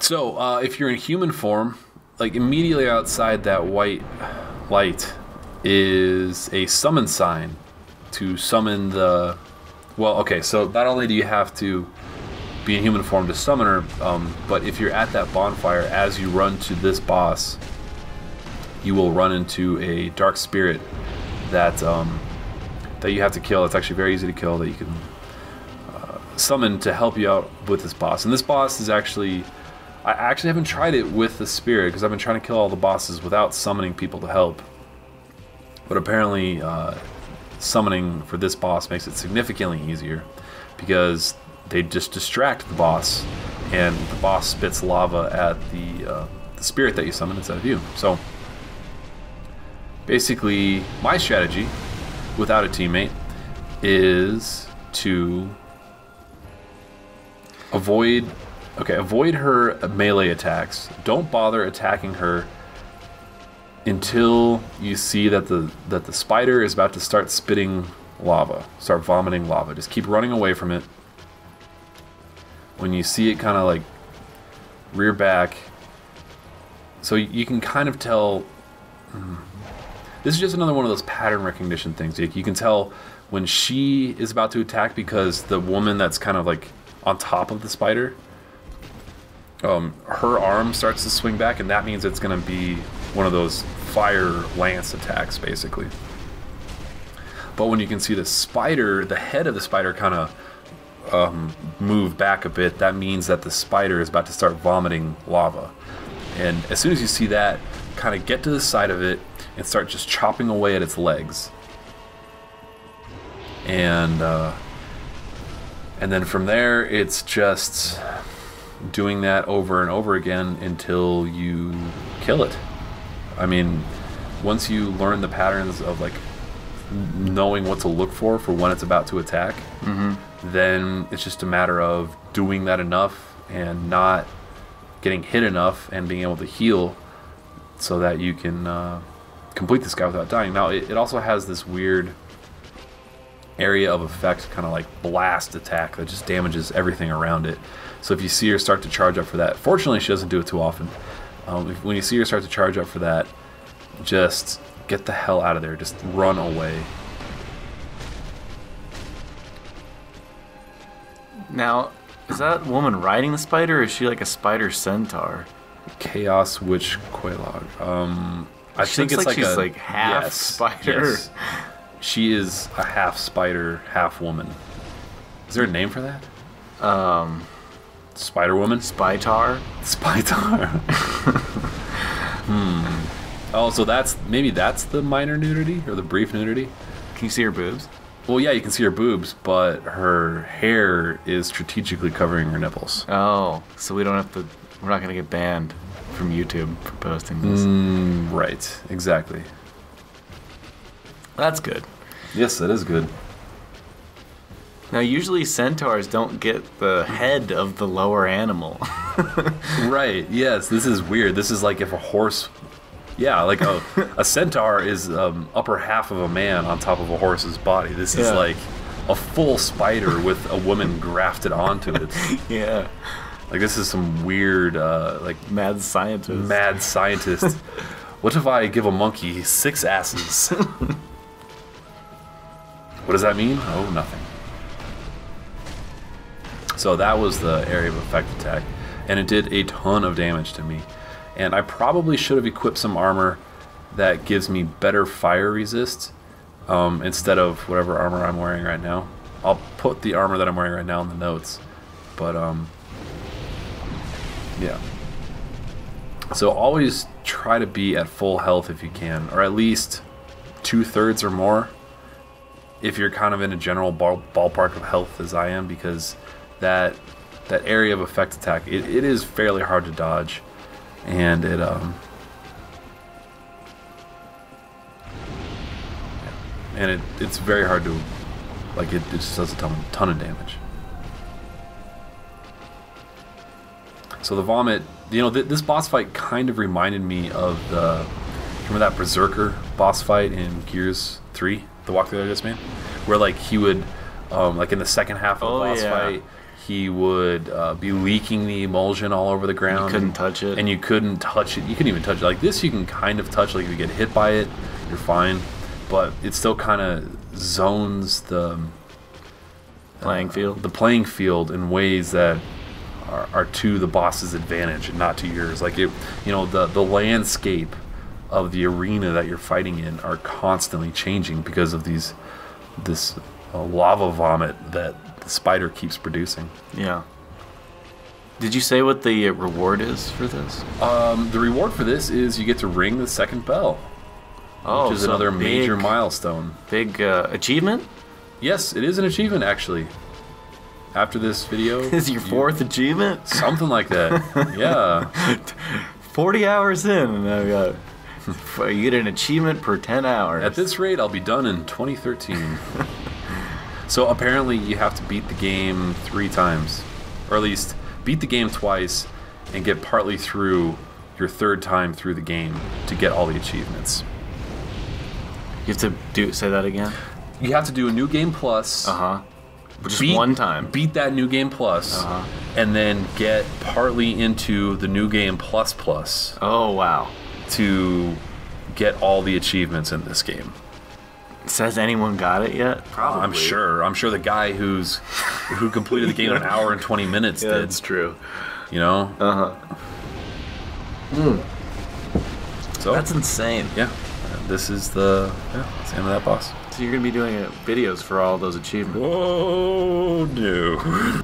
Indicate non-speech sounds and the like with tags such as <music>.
So, uh, if you're in human form, like immediately outside that white light is a summon sign to summon the. Well, okay, so not only do you have to be in human form to summon her, um, but if you're at that bonfire as you run to this boss, you will run into a dark spirit that um, that you have to kill. It's actually very easy to kill. That you can uh, summon to help you out with this boss. And this boss is actually I actually haven't tried it with the spirit because I've been trying to kill all the bosses without summoning people to help. But apparently, uh, summoning for this boss makes it significantly easier because they just distract the boss, and the boss spits lava at the uh, the spirit that you summon instead of you. So basically, my strategy without a teammate is to avoid okay avoid her melee attacks. Don't bother attacking her until you see that the that the spider is about to start spitting lava start vomiting lava. Just keep running away from it. When you see it kind of like rear back. So you can kind of tell hmm, this is just another one of those pattern recognition things you can tell when she is about to attack because the woman that's kind of like on top of the spider um, her arm starts to swing back and that means it's going to be one of those fire lance attacks basically but when you can see the spider the head of the spider kind of um, move back a bit, that means that the spider is about to start vomiting lava. And as soon as you see that, kind of get to the side of it and start just chopping away at its legs. And uh, and then from there, it's just doing that over and over again until you kill it. I mean, once you learn the patterns of like knowing what to look for for when it's about to attack, Mm-hmm. then it's just a matter of doing that enough and not getting hit enough and being able to heal so that you can uh, complete this guy without dying. Now, it, it also has this weird area of effect, kind of like blast attack that just damages everything around it. So if you see her start to charge up for that, fortunately, she doesn't do it too often. Um, if, when you see her start to charge up for that, just get the hell out of there. Just run away. Now, is that woman riding the spider, or is she like a spider centaur? Chaos Witch Quelaag. Um, I She think it's like like, she's a like half yes, spider. yes. <laughs> She is a half spider, half woman. Is there a name for that? Um, Spider Woman? Spytar? Spytar. <laughs> hmm. Oh, so that's maybe that's the minor nudity or the brief nudity. Can you see her boobs? Well, yeah, you can see her boobs, but her hair is strategically covering her nipples. Oh, so we don't have to. We're not gonna get banned from YouTube for posting this. Mm, right, exactly. That's good. Yes, that is good. Now, usually centaurs don't get the head of the lower animal. <laughs> Right. Yes. This is weird. This is like if a horse, yeah, like a, a centaur is um, upper half of a man on top of a horse's body. This is Yeah. like a full spider with a woman grafted onto it. <laughs> yeah, Like this is some weird, uh, like mad scientist. mad scientist. <laughs> what if I give a monkey six asses? What does that mean? Oh, nothing. So that was the area of effect attack, and it did a ton of damage to me. And I probably should have equipped some armor that gives me better fire resist um, instead of whatever armor I'm wearing right now. I'll put the armor that I'm wearing right now in the notes, but um, yeah. So always try to be at full health if you can, or at least two thirds or more. If you're kind of in a general ball, ballpark of health as I am, because that that area of effect attack it, it is fairly hard to dodge, and it um and it it's very hard to like it, it just does a ton ton of damage. So the vomit, you know, th- this boss fight kind of reminded me of the remember that Berserker boss fight in Gears Three, the walkthrough that I just made, where like he would, um, like in the second half of the Oh, boss yeah. fight, he would uh, be leaking the Imulsion all over the ground. You couldn't touch it. and you couldn't touch it. You couldn't even touch it. Like this, you can kind of touch. Like if you get hit by it, you're fine, but it still kind of zones the Playing field. the playing field in ways that are, are to the boss's advantage and not to yours. Like it, you know, the the landscape of the arena that you're fighting in are constantly changing because of these this uh, lava vomit that the spider keeps producing. Yeah. Did you say what the reward is for this? Um, the reward for this is you get to ring the second bell, Oh, which is so another major milestone. big uh, achievement. Yes, it is an achievement actually. After this video, <laughs> Is your you- fourth achievement? something like that. <laughs> yeah. Forty hours in, and I got. <laughs> You get an achievement per ten hours. At this rate, I'll be done in 2013. <laughs> so apparently, you have to beat the game three times, or at least beat the game twice, and get partly through your third time through the game to get all the achievements. you have to do say that again. You have to do a new game plus. Uh huh. Just beat- one time. Beat that new game plus, Uh-huh. and then get partly into the new game plus plus Oh wow. To get all the achievements in this game. Has anyone got it yet? Probably. I'm sure. I'm sure the guy who's who completed the game in an <laughs> hour and 20 minutes Yeah, did. that's true. You know. Uh huh. Hmm. So That's insane. yeah. This is the yeah, that's the end of that boss. So you're gonna be doing uh, videos for all those achievements. Oh <laughs> no.